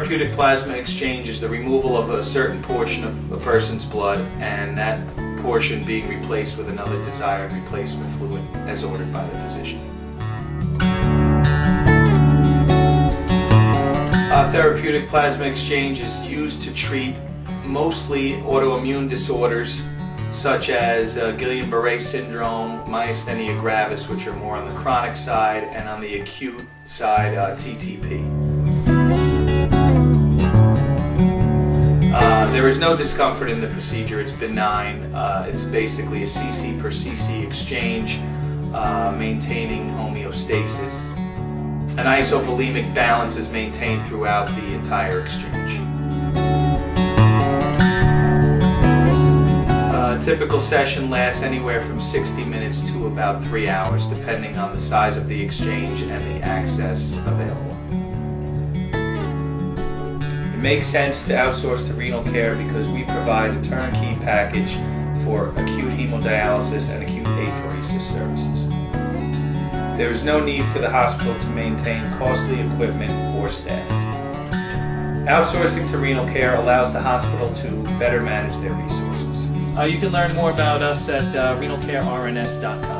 therapeutic plasma exchange is the removal of a certain portion of a person's blood and that portion being replaced with another desired replacement fluid as ordered by the physician. Uh, therapeutic plasma exchange is used to treat mostly autoimmune disorders such as uh, Guillain-Barré syndrome, myasthenia gravis, which are more on the chronic side, and on the acute side, uh, TTP. There is no discomfort in the procedure. It's benign. Uh, it's basically a cc per cc exchange, uh, maintaining homeostasis. An isovolemic balance is maintained throughout the entire exchange. A typical session lasts anywhere from 60 minutes to about three hours, depending on the size of the exchange and the access available. It makes sense to outsource to renal care because we provide a turnkey package for acute hemodialysis and acute apheresis services. There is no need for the hospital to maintain costly equipment or staff. Outsourcing to renal care allows the hospital to better manage their resources. Uh, you can learn more about us at uh, renalcarerns.com.